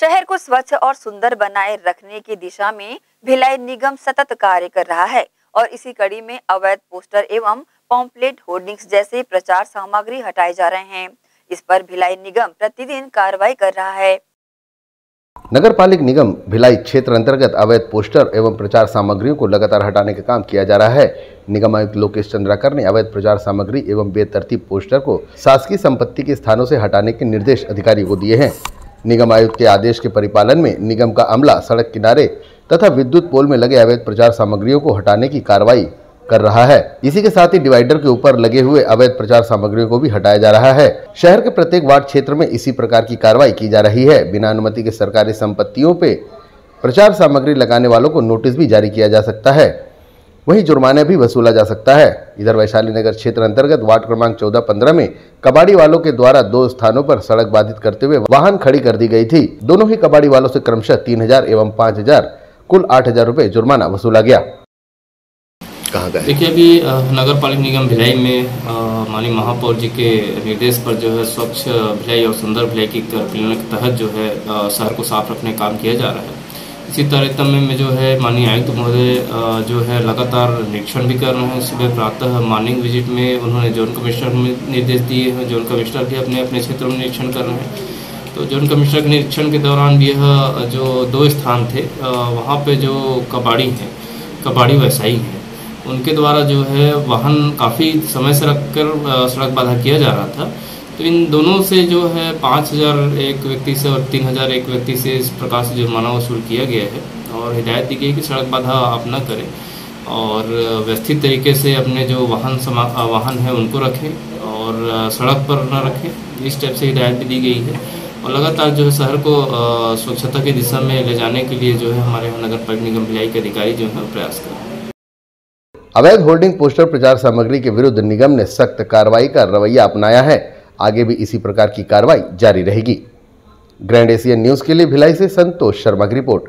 शहर को स्वच्छ और सुंदर बनाए रखने की दिशा में भिलाई निगम सतत कार्य कर रहा है और इसी कड़ी में अवैध पोस्टर एवं पॉम्पलेट होर्डिंग्स जैसे प्रचार सामग्री हटाए जा रहे हैं। इस पर भिलाई निगम प्रतिदिन कार्रवाई कर रहा है। नगर पालिक निगम भिलाई क्षेत्र अंतर्गत अवैध पोस्टर एवं प्रचार सामग्रियों को लगातार हटाने का काम किया जा रहा है। निगम आयुक्त लोकेश चंद्राकर ने अवैध प्रचार सामग्री एवं बेतरतीब पोस्टर को शासकीय संपत्ति के स्थानों से हटाने के निर्देश अधिकारी को दिए हैं। निगम आयुक्त के आदेश के परिपालन में निगम का अमला सड़क किनारे तथा विद्युत पोल में लगे अवैध प्रचार सामग्रियों को हटाने की कार्रवाई कर रहा है। इसी के साथ ही डिवाइडर के ऊपर लगे हुए अवैध प्रचार सामग्रियों को भी हटाया जा रहा है। शहर के प्रत्येक वार्ड क्षेत्र में इसी प्रकार की कार्रवाई की जा रही है। बिना अनुमति के सरकारी संपत्तियों पे प्रचार सामग्री लगाने वालों को नोटिस भी जारी किया जा सकता है। वहीं जुर्माना भी वसूला जा सकता है। इधर वैशाली नगर क्षेत्र अंतर्गत वार्ड क्रमांक चौदह पंद्रह में कबाड़ी वालों के द्वारा दो स्थानों पर सड़क बाधित करते हुए वाहन खड़ी कर दी गई थी। दोनों ही कबाड़ी वालों से क्रमशः तीन हज़ार एवं पाँच हज़ार कुल आठ हज़ार रूपए जुर्माना वसूला गया। कहाँ गए? देखिए अभी नगर पालिक निगम भिलाई में माननीय महापौर जी के निर्देश पर जो है स्वच्छ भिलाई और सुंदर भिलाई की परियोजना के तहत जो है शहर को साफ़ रखने काम किया जा रहा है। इसी तारतम्य में जो है माननीय आयुक्त महोदय जो है लगातार निरीक्षण भी कर रहे हैं। सुबह प्रातः मॉर्निंग विज़िट में उन्होंने जोन कमिश्नर में निर्देश दिए हैं। जोन कमिश्नर भी अपने अपने क्षेत्रों में निरीक्षण कर रहे हैं। तो जोन कमिश्नर के निरीक्षण के दौरान यह जो दो स्थान थे वहाँ पर जो कबाड़ी हैं कबाड़ी व्यवसायी हैं उनके द्वारा जो है वाहन काफ़ी समय से रखकर अ, सड़क बाधा किया जा रहा था। तो इन दोनों से जो है पाँच हज़ार एक व्यक्ति से और तीन हज़ार एक व्यक्ति से इस प्रकार से जुर्माना वसूल किया गया है और हिदायत दी गई कि सड़क बाधा आप न करें और व्यवस्थित तरीके से अपने जो वाहन समा, वाहन है उनको रखें और सड़क पर न रखें, इस टाइप से हिदायत भी दी गई है। और लगातार जो है शहर को स्वच्छता की दिशा में ले जाने के लिए जो है हमारे यहाँ नगर पालिक निगम भिलाई के अधिकारी जो है प्रयास कर रहे हैं। अवैध होर्डिंग पोस्टर प्रचार सामग्री के विरुद्ध निगम ने सख्त कार्रवाई का रवैया अपनाया है। आगे भी इसी प्रकार की कार्रवाई जारी रहेगी। ग्रैंड एशियन न्यूज़ के लिए भिलाई से संतोष शर्मा की रिपोर्ट।